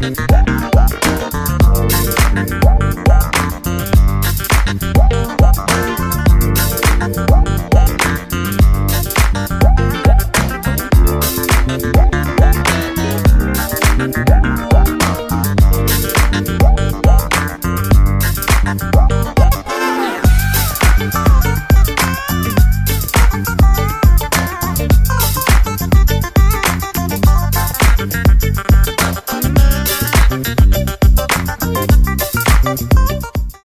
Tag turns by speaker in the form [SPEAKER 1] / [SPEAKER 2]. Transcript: [SPEAKER 1] Thank Thank you.